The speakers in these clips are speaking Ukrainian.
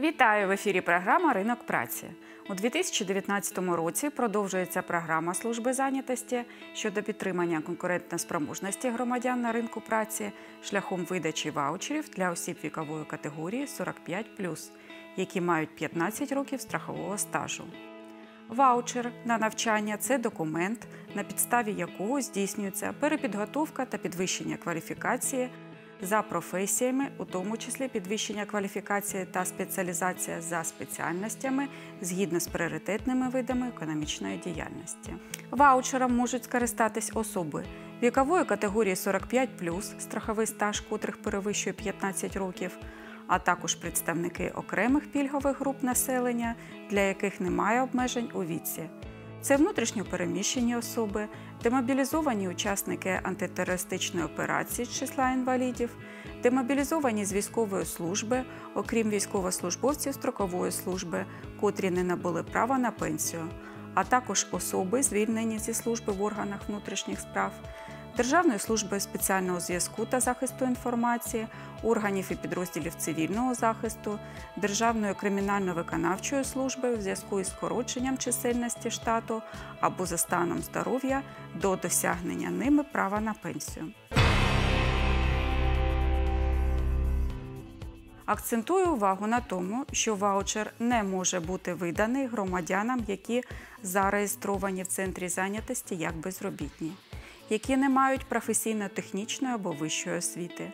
Вітаю в ефірі. Програма Ринок праці у 2019 році. Продовжується програма служби зайнятості щодо підтримання конкурентноспроможності громадян на ринку праці шляхом видачі ваучерів для осіб вікової категорії 45+, які мають 15 років страхового стажу. Ваучер на навчання це документ, на підставі якого здійснюється перепідготовка та підвищення кваліфікації за професіями, у тому числі підвищення кваліфікації та спеціалізація за спеціальностями згідно з пріоритетними видами економічної діяльності. Ваучером можуть скористатись особи вікової категорії 45 страховий стаж, котрих перевищує 15 років. А також представники окремих пільгових груп населення, для яких немає обмежень у віці. Це внутрішньо переміщені особи, демобілізовані учасники антитерористичної операції з числа інвалідів, демобілізовані з військової служби, окрім військовослужбовців строкової служби, котрі не набули права на пенсію, а також особи, звільнені зі служби в органах внутрішніх справ. Державної служби спеціального зв'язку та захисту інформації, органів і підрозділів цивільного захисту, Державної кримінально-виконавчої служби у зв'язку із скороченням чисельності штату або за станом здоров'я до досягнення ними права на пенсію. Акцентую увагу на тому, що ваучер не може бути виданий громадянам, які зареєстровані в центрі зайнятості як безробітні які не мають професійно-технічної або вищої освіти.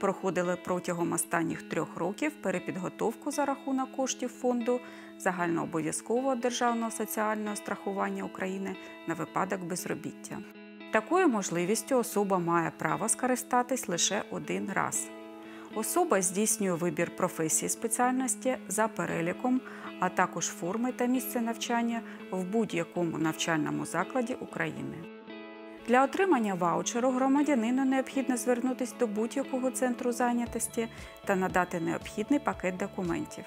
Проходили протягом останніх трьох років перепідготовку за рахунок коштів фонду загальнообов'язкового державного соціального страхування України на випадок безробіття. Такою можливістю особа має право скористатись лише один раз. Особа здійснює вибір професії спеціальності за переліком, а також форми та місце навчання в будь-якому навчальному закладі України. Для отримання ваучеру громадянину необхідно звернутися до будь-якого центру зайнятості та надати необхідний пакет документів.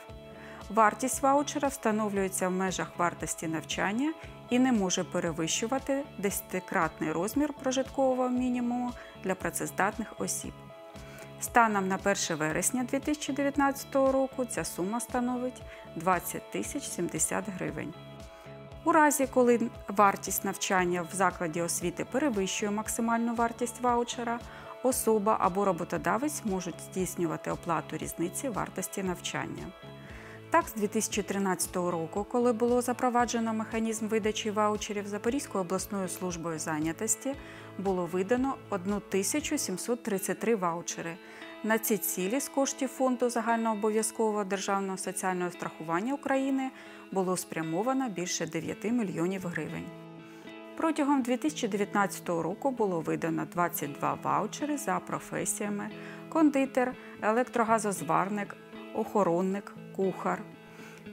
Вартість ваучера встановлюється в межах вартості навчання і не може перевищувати 10-кратний розмір прожиткового мінімуму для працездатних осіб. Станом на 1 вересня 2019 року ця сума становить 20 тисяч 70 гривень. У разі, коли вартість навчання в закладі освіти перевищує максимальну вартість ваучера, особа або роботодавець можуть здійснювати оплату різниці вартості навчання. Так, з 2013 року, коли було запроваджено механізм видачі ваучерів Запорізькою обласною службою зайнятості, було видано 1733 ваучери. На ці цілі з коштів фонду загальнообов'язкового державного соціального страхування України було спрямовано більше 9 мільйонів гривень. Протягом 2019 року було видано 22 ваучери за професіями: кондитер, електрогазозварник, охоронник, кухар.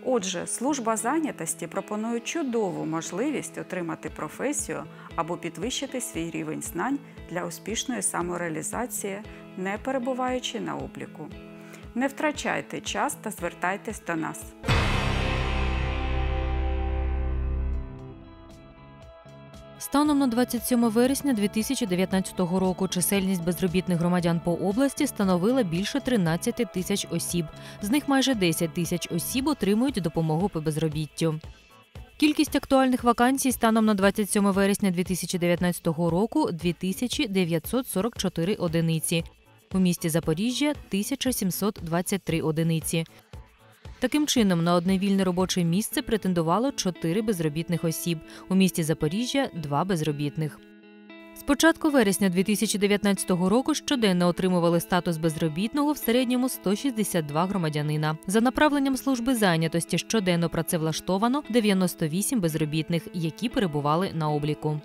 Отже, служба зайнятості пропонує чудову можливість отримати професію або підвищити свій рівень знань для успішної самореалізації, не перебуваючи на обліку. Не втрачайте час та звертайтесь до нас. Станом на 27 вересня 2019 року чисельність безробітних громадян по області становила більше 13 тисяч осіб. З них майже 10 тисяч осіб отримують допомогу по безробіттю. Кількість актуальних вакансій станом на 27 вересня 2019 року 2944 одиниці. У місті Запоріжжя 1723 одиниці. Таким чином, на одне вільне робоче місце претендувало чотири безробітних осіб. У місті Запоріжжя два безробітних. З початку вересня 2019 року щоденно отримували статус безробітного в середньому 162 громадянина. За направленням служби зайнятості щоденно працевлаштовано 98 безробітних, які перебували на обліку.